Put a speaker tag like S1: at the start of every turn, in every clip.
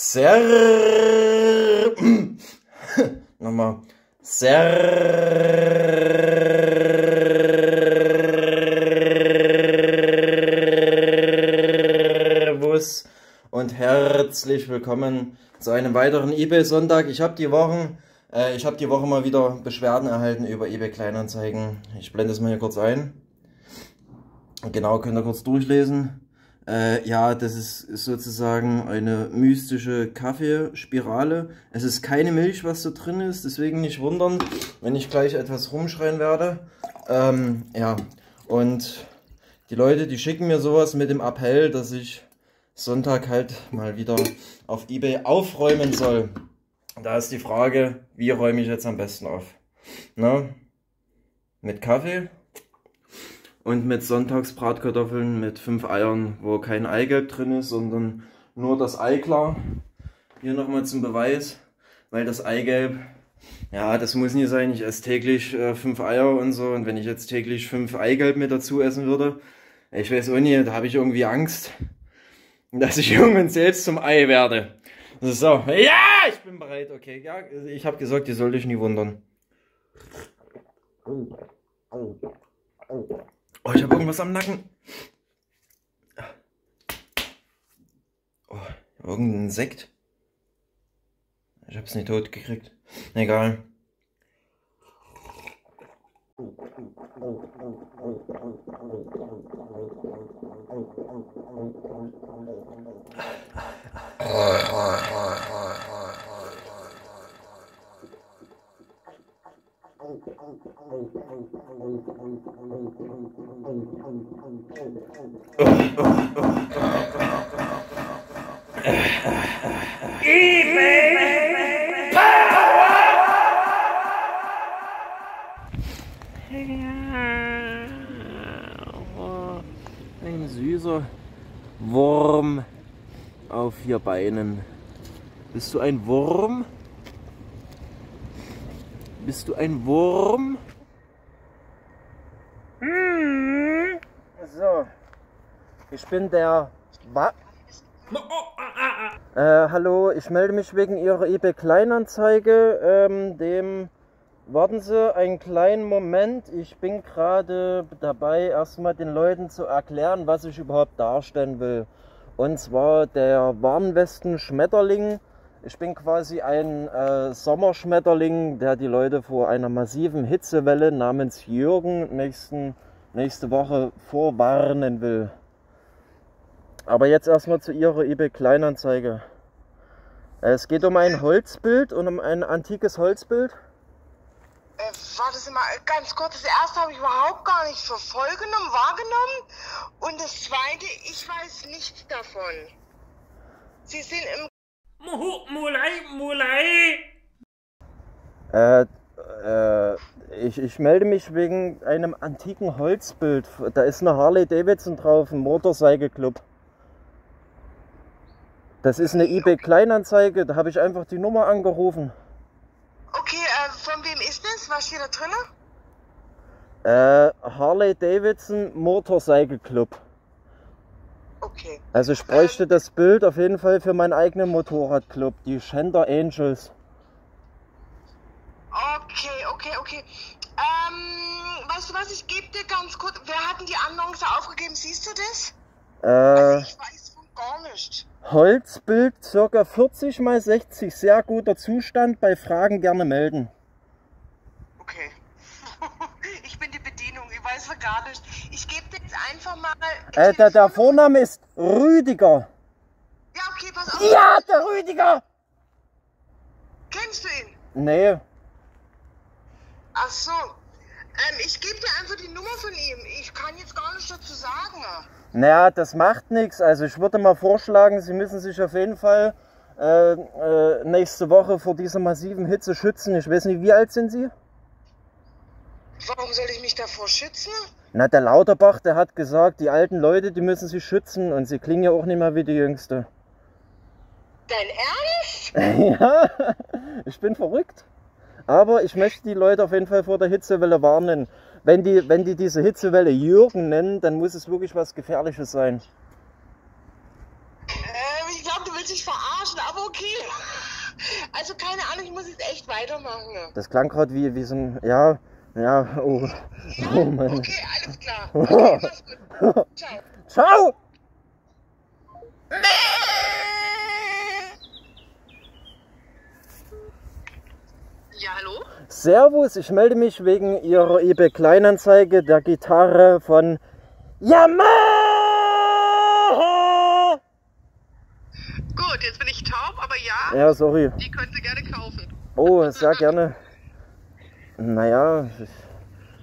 S1: Ser. Nochmal. Servus und herzlich willkommen zu einem weiteren eBay Sonntag. Ich habe die Wochen, äh, ich habe die Woche mal wieder Beschwerden erhalten über eBay Kleinanzeigen. Ich blende es mal hier kurz ein. Genau, könnt ihr kurz durchlesen. Äh, ja, das ist, sozusagen eine mystische Kaffeespirale. Es ist keine Milch, was da drin ist, deswegen nicht wundern, wenn ich gleich etwas rumschreien werde. Ähm, ja, und die Leute, die schicken mir sowas mit dem Appell, dass ich Sonntag halt mal wieder auf Ebay aufräumen soll. Da ist die Frage, wie räume ich jetzt am besten auf? Na, mit Kaffee und mit Sonntagsbratkartoffeln mit fünf Eiern, wo kein Eigelb drin ist, sondern nur das Eiklar. Hier nochmal zum Beweis, weil das Eigelb, ja, das muss nicht sein. Ich esse täglich äh, fünf Eier und so. Und wenn ich jetzt täglich fünf Eigelb mit dazu essen würde, ich weiß auch nicht, da habe ich irgendwie Angst, dass ich irgendwann selbst zum Ei werde. So, ja, ich bin bereit, okay. Ja, ich habe gesagt, ihr sollt euch nie wundern. Oh, habe irgendwas am Nacken. Oh, irgendein Insekt. Ich hab's nicht tot gekriegt. Egal. Ein süßer Wurm auf vier Beinen. Bist du ein Wurm? Bist du ein Wurm? Hm. So. Ich bin der. Wa äh, hallo, ich melde mich wegen Ihrer eBay Kleinanzeige. Ähm, dem. Warten Sie einen kleinen Moment. Ich bin gerade dabei, erstmal den Leuten zu erklären, was ich überhaupt darstellen will. Und zwar der Warnwesten Schmetterling. Ich bin quasi ein äh, Sommerschmetterling, der die Leute vor einer massiven Hitzewelle namens Jürgen nächsten, nächste Woche vorwarnen will. Aber jetzt erstmal zu Ihrer eBay Kleinanzeige. Es geht um ein Holzbild und um ein antikes Holzbild.
S2: Äh, warte mal, ganz kurz. Das erste habe ich überhaupt gar nicht für voll genommen, wahrgenommen. Und das zweite, ich weiß nichts davon. Sie sind im
S3: Mulai, Mulai.
S1: Äh, äh, ich, ich melde mich wegen einem antiken Holzbild. Da ist eine Harley Davidson drauf, ein Motorcycle Club. Das ist eine eBay Kleinanzeige, da habe ich einfach die Nummer angerufen.
S2: Okay, äh, von wem ist das? Was steht da drin?
S1: Äh, Harley Davidson Motorcycle Club. Also ich bräuchte das Bild auf jeden Fall für meinen eigenen Motorradclub, die Shender Angels.
S2: Okay, okay, okay. Ähm, weißt du was, ich gebe dir ganz kurz. Wer hat denn die Annonce aufgegeben? Siehst du das?
S1: Äh,
S2: Also ich weiß von gar nicht.
S1: Holzbild ca. 40 x 60, sehr guter Zustand, bei Fragen gerne melden.
S2: Okay. ich bin die Bedienung, ich weiß ja gar nicht. Ich gebe einfach mal.
S1: Äh, der, der Vorname ist Rüdiger.
S2: Ja, okay, pass auf.
S1: Ja, der Rüdiger!
S2: Kennst du ihn?
S1: Nee,
S2: Ach so. Ähm, ich gebe dir einfach die Nummer von ihm. Ich kann jetzt gar nicht dazu sagen.
S1: naja, das macht nichts. Also ich würde mal vorschlagen, Sie müssen sich auf jeden Fall äh, äh, nächste Woche vor dieser massiven Hitze schützen. Ich weiß nicht, wie alt sind Sie?
S2: Warum soll ich mich davor schützen?
S1: Na, der Lauterbach, der hat gesagt, die alten Leute, die müssen sich schützen und sie klingen ja auch nicht mehr wie die Jüngste.
S2: Dein Ernst?
S1: ja, ich bin verrückt. Aber ich möchte die Leute auf jeden Fall vor der Hitzewelle warnen. Wenn die, wenn die diese Hitzewelle Jürgen nennen, dann muss es wirklich was Gefährliches sein.
S2: Ähm, ich glaube, du willst dich verarschen. Aber okay. Also keine Ahnung, ich muss jetzt echt weitermachen.
S1: Das klang gerade wie, wie so ein, ja, ja, oh, oh Mann.
S2: Okay, alles klar. Okay, mach's gut. Ciao.
S1: Ciao!
S2: Ja, hallo?
S1: Servus, ich melde mich wegen Ihrer eBay Kleinanzeige der Gitarre von Yamaha.
S2: Gut, jetzt bin ich taub, aber ja,
S1: Ja, sorry.
S2: die können Sie gerne kaufen.
S1: Oh, sehr gerne. Naja,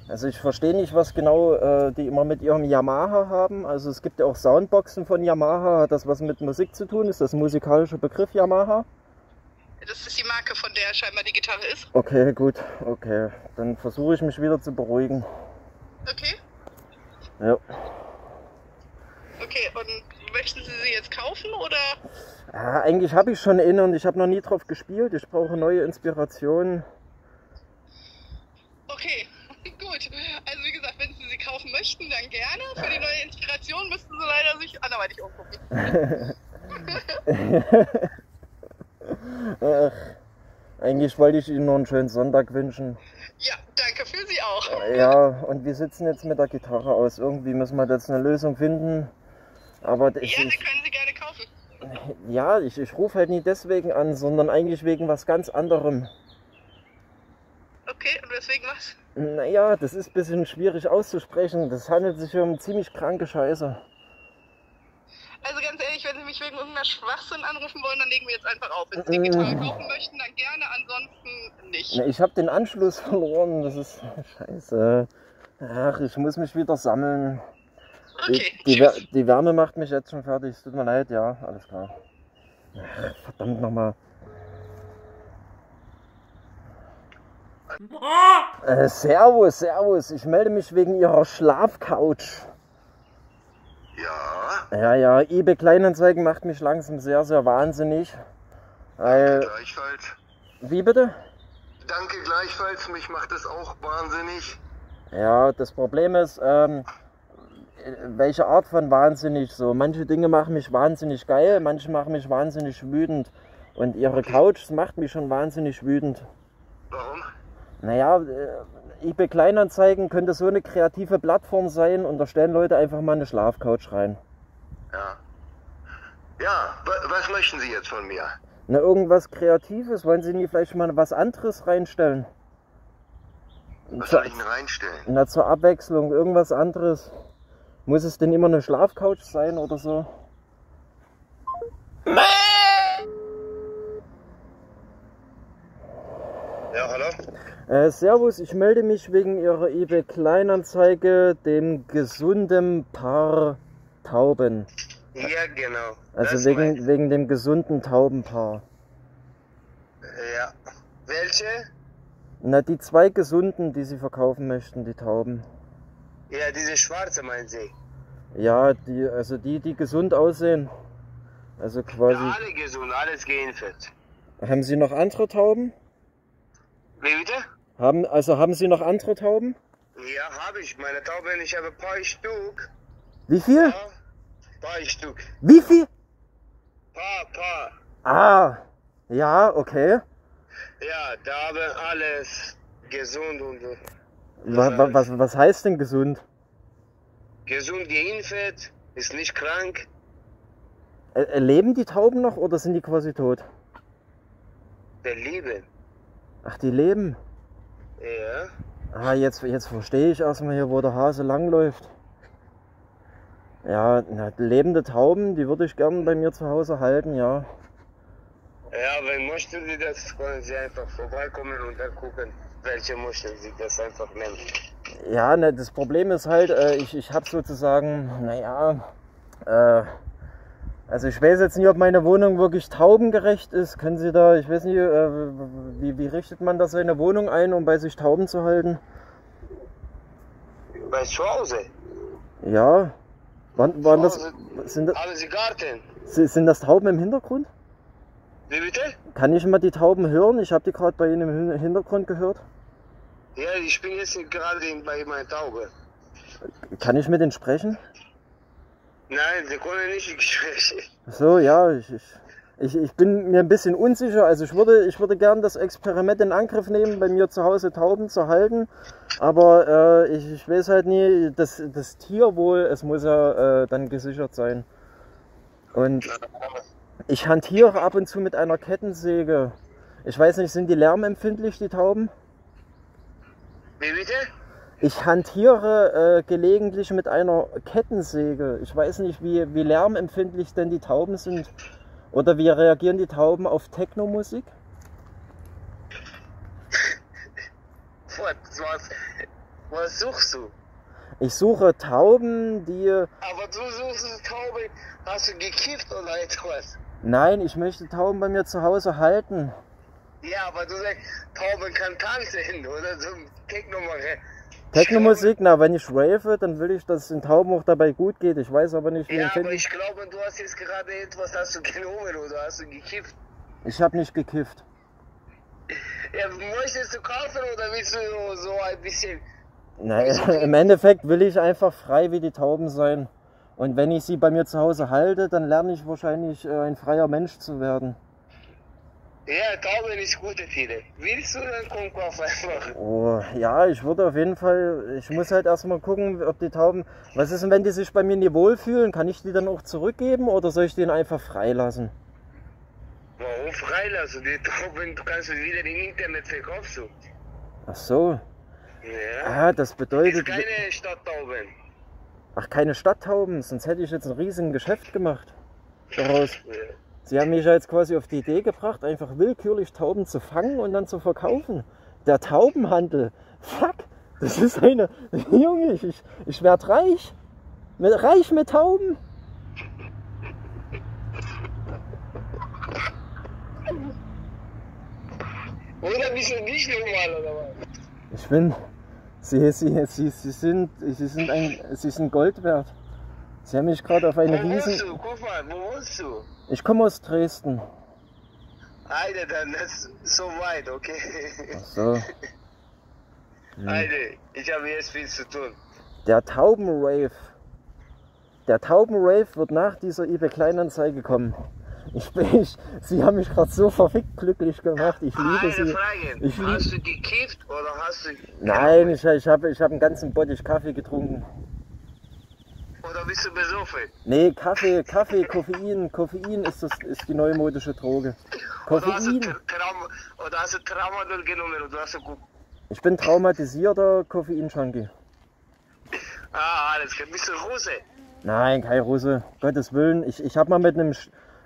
S1: also ich verstehe nicht, was genau äh, die immer mit ihrem Yamaha haben. Also es gibt ja auch Soundboxen von Yamaha. Hat das was mit Musik zu tun? Ist das ein musikalischer Begriff Yamaha?
S2: Das ist die Marke, von der scheinbar die Gitarre ist.
S1: Okay, gut. Okay, dann versuche ich mich wieder zu beruhigen.
S2: Okay.
S1: Ja.
S2: Okay, und möchten Sie sie jetzt kaufen oder?
S1: Ja, eigentlich habe ich schon eine und ich habe noch nie drauf gespielt. Ich brauche neue Inspirationen.
S2: Okay, gut. Also wie gesagt, wenn Sie sie kaufen möchten, dann gerne. Für die neue Inspiration müssten Sie sich anderweitig umgucken.
S1: Ach, eigentlich wollte ich Ihnen nur einen schönen Sonntag wünschen.
S2: Ja, danke für Sie auch.
S1: Ja, und wir sitzen jetzt mit der Gitarre aus. Irgendwie müssen wir jetzt eine Lösung finden. Aber ich,
S2: Ja, sie
S1: ich,
S2: können sie gerne kaufen.
S1: ja, ich, ich rufe halt nie deswegen an, sondern eigentlich wegen was ganz anderem.
S2: Okay, und weswegen was?
S1: Naja, das ist ein bisschen schwierig auszusprechen. Das handelt sich um ziemlich kranke Scheiße.
S2: Also ganz ehrlich, wenn Sie mich wegen irgendeiner Schwachsinn anrufen wollen, dann legen wir jetzt einfach auf. Wenn Sie die Gitarre kaufen möchten, dann gerne, ansonsten nicht.
S1: Na, Ich habe den Anschluss verloren. Das ist scheiße. Ach, ich muss mich wieder sammeln. Die,
S2: Okay,
S1: die,
S2: tschüss.
S1: die Wärme macht mich jetzt schon fertig. Es tut mir leid, ja, alles klar. Ach, verdammt nochmal. Äh, servus, servus. Ich melde mich wegen Ihrer Schlafcouch.
S4: Ja,
S1: Ja, ja, eBay Kleinanzeigen macht mich langsam sehr, sehr wahnsinnig. Weil,
S4: gleichfalls.
S1: wie bitte?
S4: Danke gleichfalls, mich macht es auch wahnsinnig.
S1: Ja, das Problem ist, ähm, welche Art von wahnsinnig so. Manche Dinge machen mich wahnsinnig geil, manche machen mich wahnsinnig wütend. Und ihre Couch macht mich schon wahnsinnig wütend.
S4: Warum?
S1: Naja, äh, eBay Kleinanzeigen könnte so eine kreative Plattform sein und da stellen Leute einfach mal eine Schlafcouch rein.
S4: Ja. Ja, wa- was möchten Sie jetzt von mir?
S1: Na, irgendwas Kreatives, wollen Sie nie vielleicht mal was anderes reinstellen?
S4: Was soll ich denn reinstellen?
S1: na, zur Abwechslung, irgendwas anderes. Muss es denn immer eine Schlafcouch sein oder so?
S4: Ja, hallo?
S1: Äh, servus, ich melde mich wegen Ihrer eBay Kleinanzeige, dem gesunden Paar Tauben.
S4: Ja, genau.
S1: Also
S4: Das
S1: wegen,
S4: mein-
S1: wegen dem gesunden Taubenpaar.
S4: Ja. Welche?
S1: Na, die zwei gesunden, die Sie verkaufen möchten, die Tauben.
S4: Ja, diese schwarze meinen Sie.
S1: Ja, die, also die, die gesund aussehen. Also quasi.
S4: Ja, alle gesund, alles geimpft.
S1: Haben Sie noch andere Tauben?
S4: Wie bitte?
S1: Haben, also haben Sie noch andere Tauben?
S4: Ja, habe ich. Meine Tauben, ich habe ein paar Stück.
S1: Wie viel?
S4: Ja, paar Stück.
S1: Wie viel?
S4: Paar, paar.
S1: Ah, ja, okay.
S4: Ja, da haben alles gesund und äh,
S1: Wa, wa, was, was heißt denn gesund?
S4: gesund geimpft, ist nicht krank.
S1: Äh, äh, leben die Tauben noch oder sind die quasi tot?
S4: Der Liebe.
S1: Ach, die leben.
S4: Ja.
S1: Ah, jetzt, jetzt verstehe ich erstmal hier, wo der Hase langläuft. Ja, na, lebende Tauben, die würde ich gern bei mir zu Hause halten, ja.
S4: Ja, wenn möchten Sie das, können Sie einfach vorbeikommen und dann gucken, welche möchten Sie das einfach nehmen.
S1: Ja, ne, das Problem ist halt, äh, ich, ich habe sozusagen, naja, äh, also ich weiß jetzt nicht, ob meine Wohnung wirklich taubengerecht ist. Können Sie da, ich weiß nicht, äh, wie, wie richtet man da seine Wohnung ein, um bei sich Tauben zu halten?
S4: Bei zu Hause?
S1: Ja. Waren, waren das, sind, das,
S4: haben Sie Garten?
S1: sind das Tauben im Hintergrund?
S4: Wie bitte?
S1: Kann ich mal die Tauben hören? Ich habe die gerade bei Ihnen im Hin- Hintergrund gehört.
S4: Ja, ich bin jetzt gerade bei meiner Taube.
S1: Kann ich mit denen sprechen?
S4: Nein, Sie können nicht sprechen.
S1: So, ja, ich, ich Ich, ich bin mir ein bisschen unsicher. Also ich würde, ich würde gern das Experiment in Angriff nehmen, bei mir zu Hause Tauben zu halten. Aber äh, ich, ich weiß halt nie, das, das Tierwohl, es muss ja äh, dann gesichert sein. Und ich hantiere ab und zu mit einer Kettensäge. Ich weiß nicht, sind die lärmempfindlich, die Tauben?
S4: Wie bitte?
S1: Ich hantiere äh, gelegentlich mit einer Kettensäge. Ich weiß nicht, wie, wie lärmempfindlich denn die Tauben sind. Oder wie reagieren die Tauben auf Technomusik?
S4: Was, was, suchst du?
S1: Ich suche Tauben, die.
S4: Aber du suchst Taube, hast du gekifft oder etwas?
S1: Nein, ich möchte Tauben bei mir zu Hause halten.
S4: Ja, aber du sagst, Tauben kann tanzen oder so Techno machen.
S1: Technomusik, na, wenn ich rave, dann will ich, dass es den Tauben auch dabei gut geht. Ich weiß aber nicht, wie
S4: Ja, aber
S1: empfinden.
S4: ich glaube, du hast jetzt gerade etwas, hast du genommen oder hast du gekifft.
S1: Ich habe nicht gekifft.
S4: Ja, möchtest du kaufen oder willst du nur so ein bisschen?
S1: Nein, im Endeffekt will ich einfach frei wie die Tauben sein. Und wenn ich sie bei mir zu Hause halte, dann lerne ich wahrscheinlich äh, ein freier Mensch zu werden.
S4: Ja, Tauben ist gute Tiere. Willst du dann kauf einfach.
S1: Oh, ja, ich würde auf jeden Fall, ich muss halt erstmal gucken, ob die Tauben, was ist denn, wenn die sich bei mir nie wohlfühlen? Kann ich die dann auch zurückgeben oder soll ich den einfach freilassen?
S4: Warum freilassen? Die Tauben, du kannst sie wieder im Internet verkaufst du.
S1: Ach so,
S4: Ja.
S1: ah, das
S4: Ist
S1: bedeutet,
S4: keine Stadttauben.
S1: ach, keine Stadttauben, sonst hätte ich jetzt ein riesiges Geschäft gemacht daraus.
S4: Ja.
S1: Sie haben mich ja jetzt quasi auf die Idee gebracht, einfach willkürlich Tauben zu fangen und dann zu verkaufen. Der Taubenhandel. Fuck, das ist eine. Junge, ich, ich, ich werd reich. Mit, reich mit Tauben.
S4: Oder bist du nicht normal oder was?
S1: Ich bin. Sie, sie, sie, sie, sind, sie, sind ein, sie sind Gold wert. Sie haben mich gerade auf eine
S4: Wo wohnst du? Guck mal, wo wohnst du?
S1: Ich komme aus Dresden.
S4: Alter, dann ist so weit, okay?
S1: Ach so.
S4: Alter, ich habe jetzt viel zu tun.
S1: Der Taubenrave. Der Taubenrave wird nach dieser eBay Kleinanzeige kommen. Ich bin, ich, Sie haben mich gerade so verfickt glücklich gemacht. Ich liebe
S4: Eine
S1: Sie.
S4: Frage,
S1: Ich lieb-
S4: hast du gekifft oder hast du...
S1: Nein, ich, ich habe ich hab einen ganzen Bottich Kaffee getrunken.
S4: Oder bist du besoffen?
S1: Nee, Kaffee, Kaffee, Koffein. Koffein ist, das, ist die neumodische Droge.
S4: Oder hast du,
S1: Koffein.
S4: Oder hast du Tramadol genommen oder hast du... Gu-
S1: Ich bin traumatisierter Koffein-Junkie.
S4: Ah, alles klar. Bist du Russe?
S1: Nein, kein Russe. Gottes Willen. Ich, ich habe mal mit einem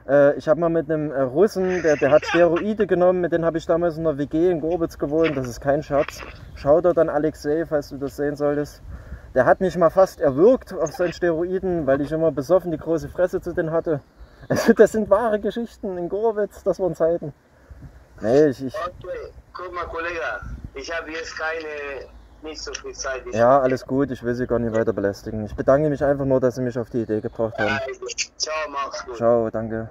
S1: äh, ich habe mal mit einem äh, Russen, der, der hat Steroide genommen, mit dem habe ich damals in einer WG in Gorbitz gewohnt, das ist kein Scherz. Schau dort an Alexei, falls du das sehen solltest. Der hat mich mal fast erwürgt auf seinen Steroiden, weil ich immer besoffen die große Fresse zu denen hatte. Also das sind wahre Geschichten in Gorwitz, das waren Zeiten. Nee, ich, ich,
S4: Okay, guck mal, Kollege. Ich habe jetzt keine... Nicht so viel Zeit. Ich
S1: ja, alles gut, ich will Sie gar nicht weiter belästigen. Ich bedanke mich einfach nur, dass Sie mich auf die Idee gebracht haben.
S4: Ciao, mach's gut.
S1: Ciao, danke.